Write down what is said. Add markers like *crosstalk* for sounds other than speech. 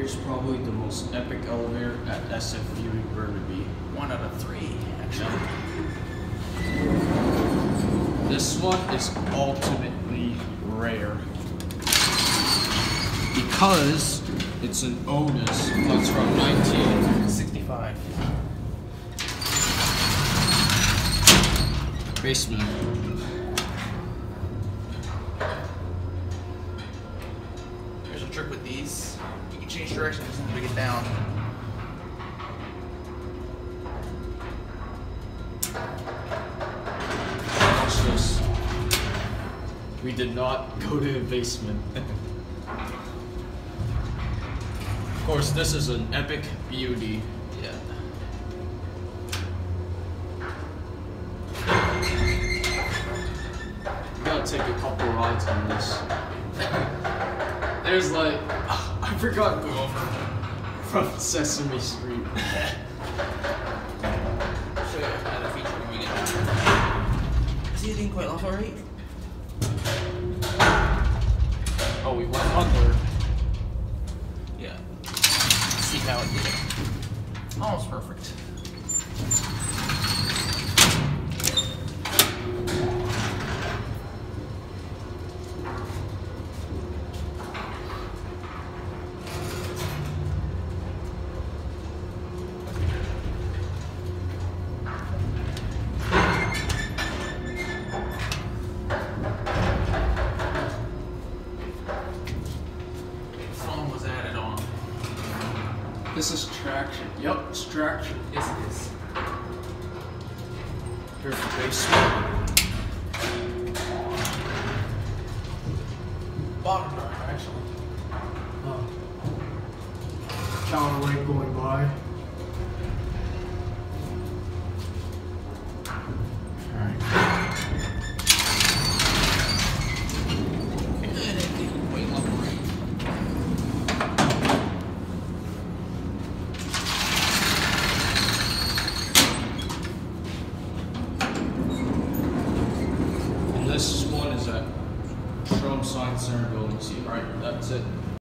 is probably the most epic elevator at SFU in Burnaby. One out of three, actually. This one is ultimately rare. Because it's an Otis that's from 1965. Basement. Trick with these. You can change soon as we get down. Watch this. We did not go to the basement. *laughs* of course, this is an epic beauty. Yeah. We gotta take a couple rides on this. There's like, *sighs* I forgot to go over from Sesame Street. I'll show you another feature when we get down. See, you didn't quite laugh alright? Oh, we went under. Yeah. See how it did. Almost perfect. This is traction. Yep, it's traction. Yes, it is. Here's the basement. Bottom drive, actually. Counterweight going by. This one is at Shrum Science Center building. See, All right, that's it.